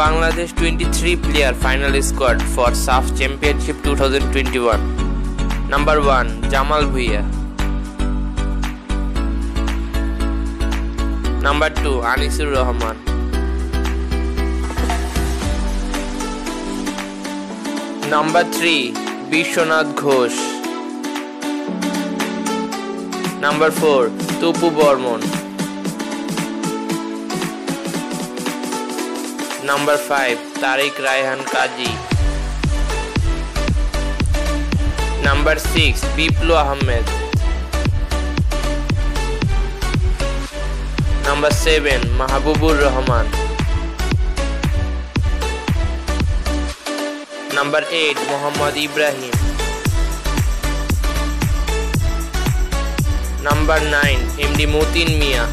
Bangladesh 23 player final squad for SAF Championship 2021. Number 1 Jamal Bhuiya. Number 2 Anisur Rahman. Number 3 Vishwanath Ghosh. Number 4 Tupu Bormon. Number five Tariq Raihan Kazi number six Biplu Ahmed number seven Mahbubur Rahman number eight Mohammad Ibrahim number nine M D Motin Mia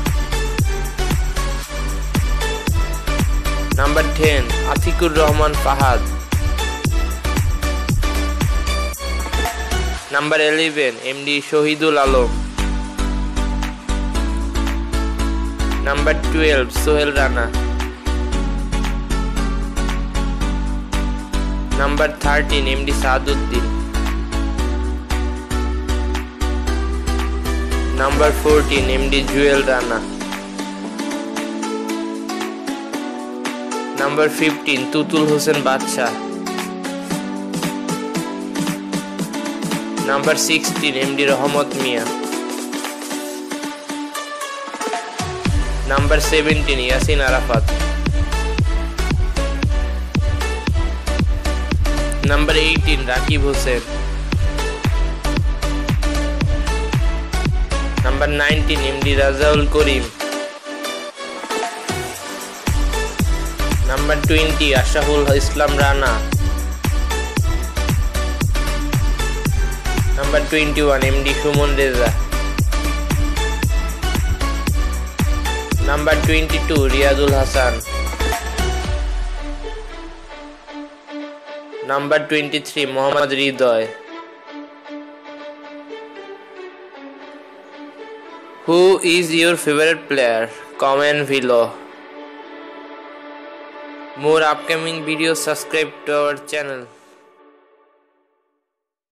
number ten Atiqur Rahman Fahad number eleven MD Shahidul Alam number twelve Sohel Rana number thirteen MD Saduddin number fourteen MD Jewel Rana number fifteen Tutul Hossain Badshah number sixteen MD Rahmat Mia number seventeen Yasin Arafat number eighteen Rakib Hossain number nineteen MD Rajaul Karim number twenty Ashahul Islam Rana number twenty one MD Sumon Reza number twenty two Riazul Hasan number twenty three Mohammad Hridoy who is your favourite player comment below more upcoming videos subscribe to our channel